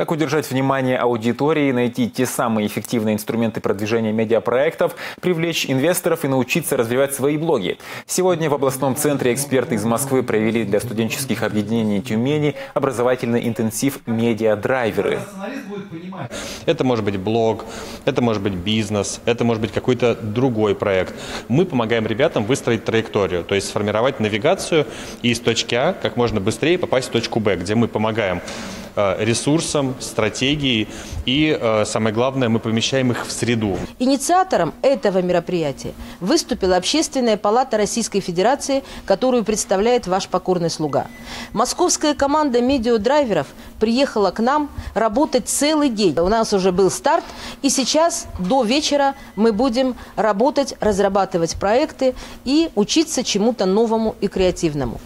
Как удержать внимание аудитории, найти те самые эффективные инструменты продвижения медиапроектов, привлечь инвесторов и научиться развивать свои блоги. Сегодня в областном центре эксперты из Москвы провели для студенческих объединений Тюмени образовательный интенсив «Медиадрайверы». Это может быть блог, это может быть бизнес, это может быть какой-то другой проект. Мы помогаем ребятам выстроить траекторию, то есть сформировать навигацию и из точки А как можно быстрее попасть в точку Б, где мы помогаем ресурсам, стратегии и, э, самое главное, мы помещаем их в среду. Инициатором этого мероприятия выступила Общественная палата Российской Федерации, которую представляет ваш покорный слуга. Московская команда медиадрайверов приехала к нам работать целый день. У нас уже был старт, и сейчас до вечера мы будем работать, разрабатывать проекты и учиться чему-то новому и креативному.